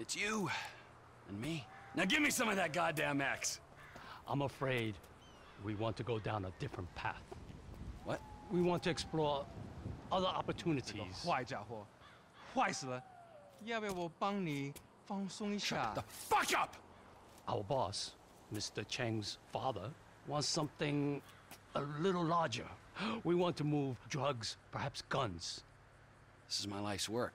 it's you and me. Now give me some of that goddamn X. I'm afraid we want to go down a different path. What? We want to explore other opportunities. 坏家伙，坏死了！要不要我帮你放松一下 The？fuck up! Our boss, Mr. Cheng's father, wants something a little larger. We want to move drugs, perhaps guns. This is my life's work.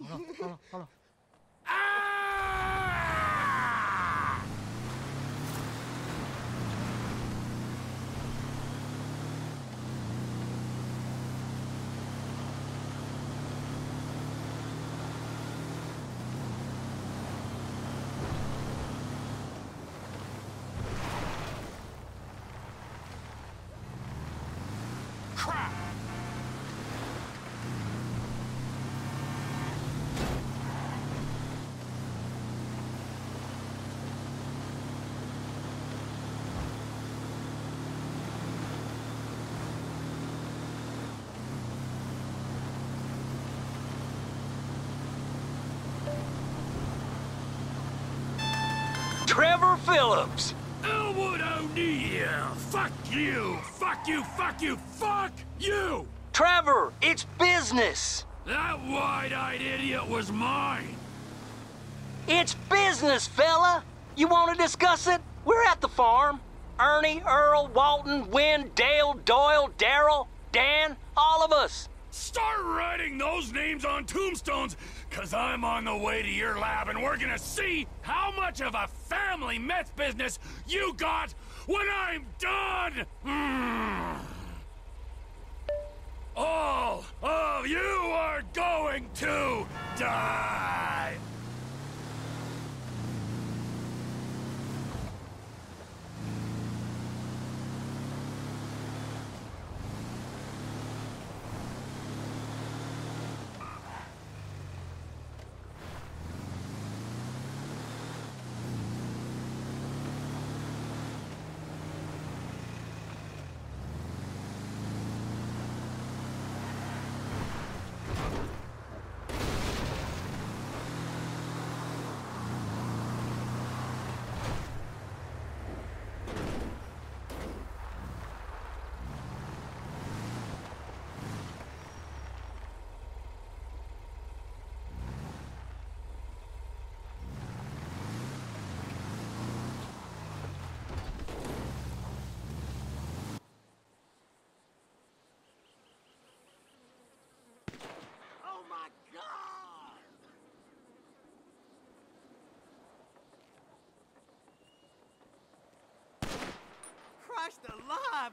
好了好了好了。啊！Trevor Phillips. Elwood O'Neill! Fuck you! Fuck you! Fuck you! Fuck you! Trevor, it's business. That wide-eyed idiot was mine! It's business, fella. You want to discuss it? We're at the farm. Ernie, Earl, Walton, Wynn, Dale, Doyle, Daryl, Dan, all of us. Start writing those names on tombstones, cause I'm on the way to your lab and we're gonna see how much of a family meth business you got when I'm done! Mm. All of you are going to die! Oh my god! Christ alive!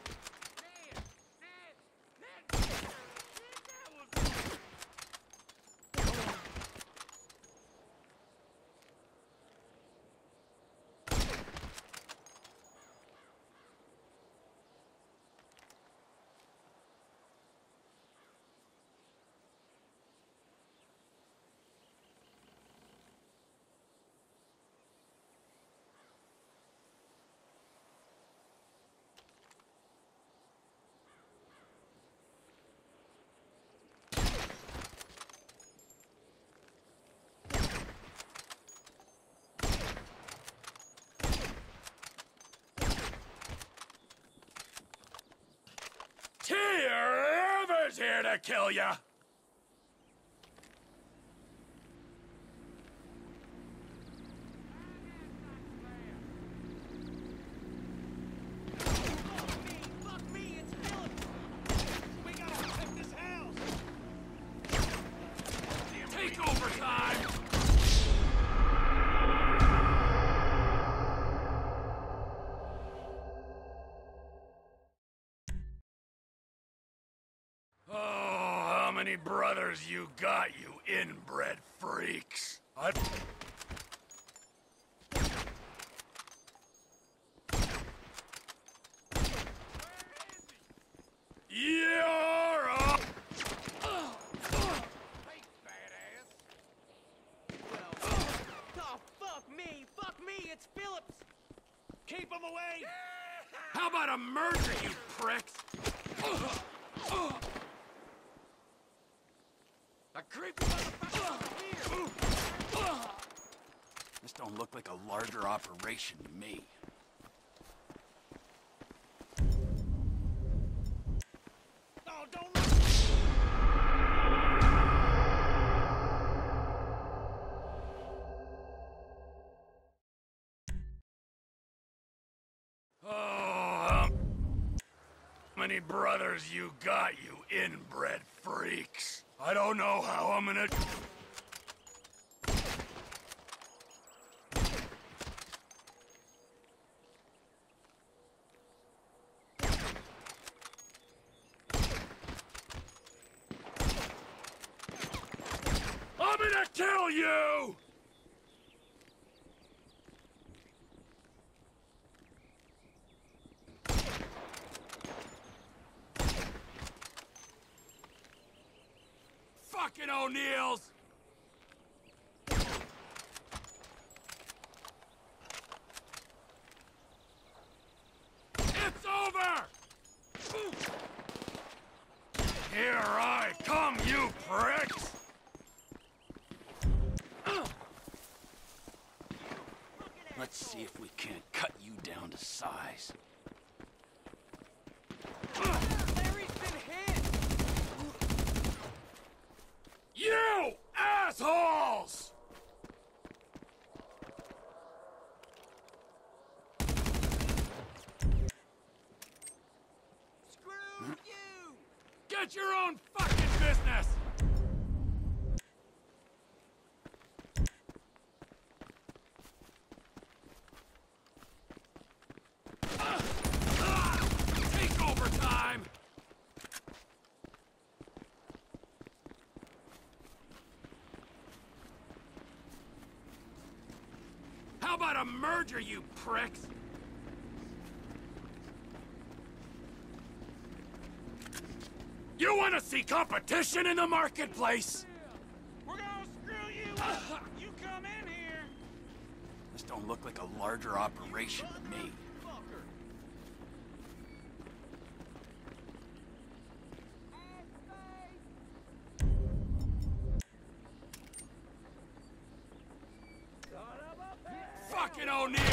Here to kill ya! Many brothers you got, you inbred freaks? I... You're up! Oh, fuck me! Fuck me! It's Phillips! Keep him away! How about a merger, you pricks? A creepy motherfucker here! This don't look like a larger operation to me. Oh, many brothers you got, you inbred freaks? I don't know how I'm gonna... I'm gonna kill you! Fucking O'Neills! It's over! Here I come, you pricks! Let's see if we can't cut you down to size. You assholes! Screw you! Get your own fucking business! Ah! Ah! Take over time! How about a merger, you pricks? You want to see competition in the marketplace? We're gonna screw you! you come in here! This don't look like a larger operation to me. Fucking O'Neill!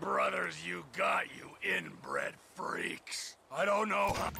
Brothers you got, you inbred freaks. I don't know how...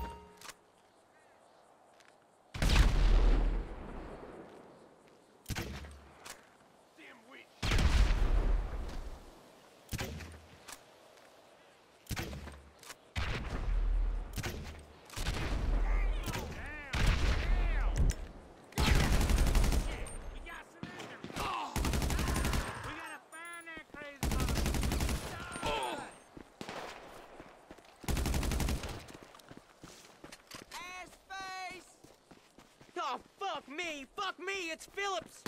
fuck me! Fuck me! It's Phillips!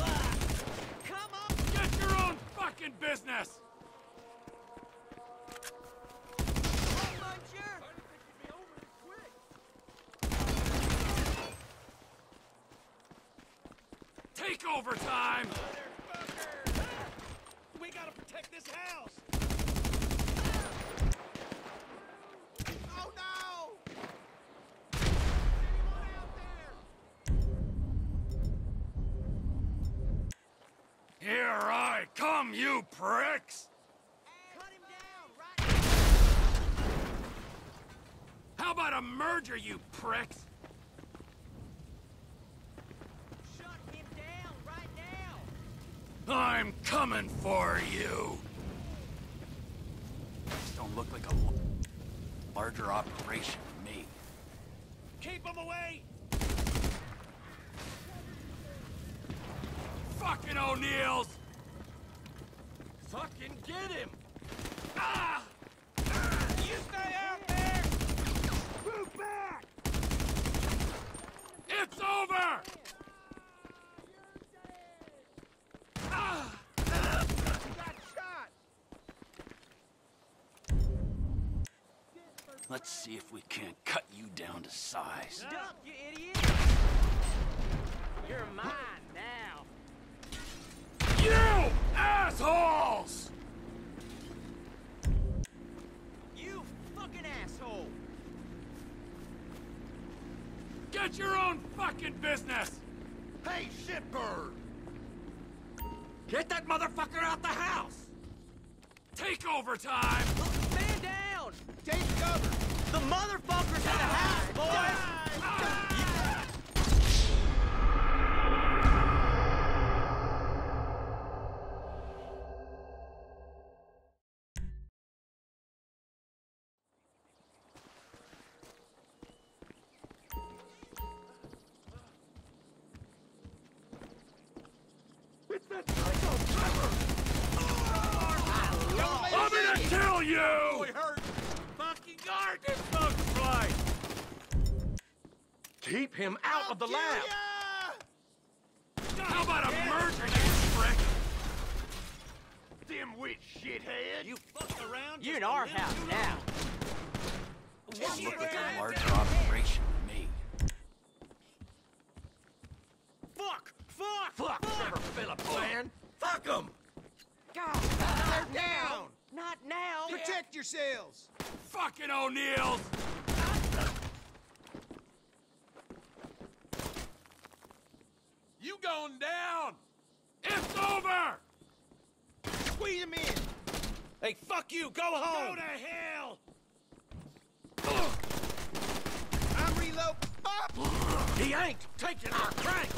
Ah, Come on! Get your own fucking business! Take over time! We gotta protect this house! Oh no! Here I come, you pricks! Cut him down right How about a merger, you pricks? Shut him down right now! I'm coming for you! This don't look like a l- larger operation to me. Keep him away! Fucking O'Neills! Fucking get him! Ah! You stay out there! Move back! It's over! Ah! Got shot! Let's see if we can't cut you down to size. Duck, you idiot! You're mine Get your own fucking business! Hey, shitbird! Get that motherfucker out the house! Take over time! Man down! Take cover! The motherfucker's in the house, boys! I'm kill you! Fucking guard this bugfly! Keep him out of the lab! How about a merger, you prick? Dimwit shithead! You fucked around You're in our house now! This look like a larger operation to me. Fuck! Fuck! Fuck Trevor Phillips, man! Fuck him! God, they're down! Not now! Protect yourselves! Fucking O'Neills! You going down! It's over! Squeeze them in! Hey, fuck you! Go home! Go to hell! I'm reload. Up! He ain't taking our crank!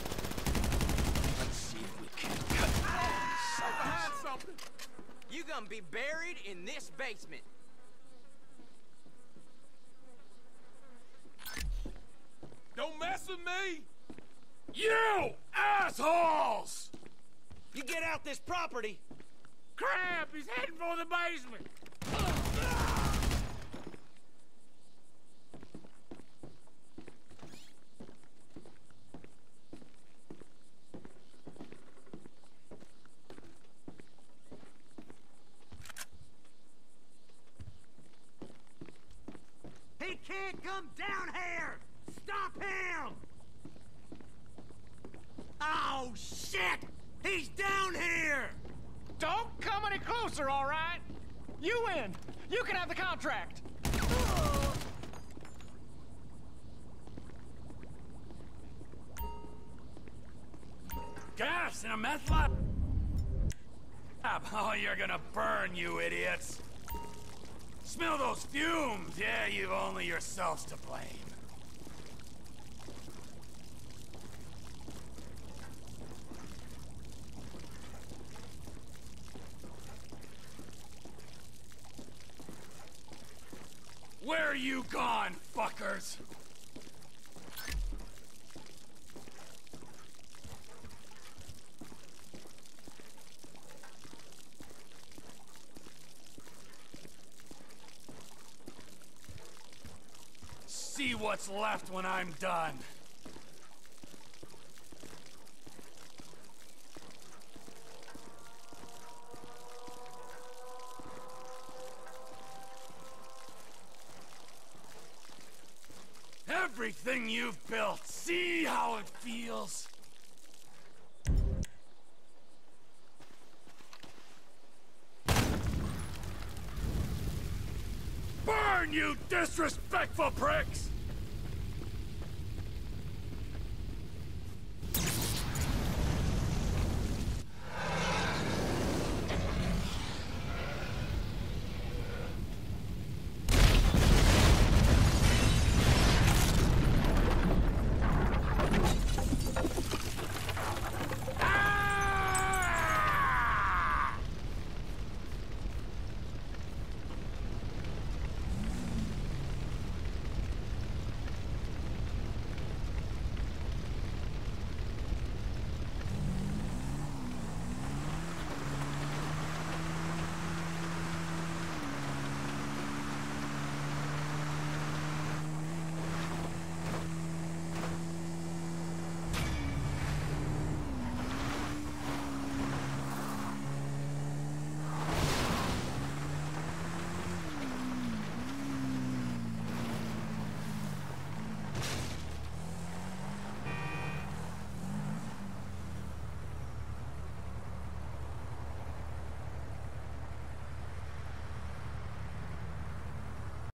Let's see if we can't cut you down to size. You gonna be buried in this basement. Don't mess with me! You assholes! You get out this property! Crap! He's heading for the basement! He can't come down here! Stop him! Oh, shit! He's down here! Don't come any closer, all right? You win. You can have the contract. Gas in a meth lab? Oh, you're gonna burn, you idiots! Smell those fumes! Yeah, you've only yourselves to blame. Where are you gone, fuckers? See what's left when I'm done. Everything you've built, see how it feels? Burn, you disrespectful pricks!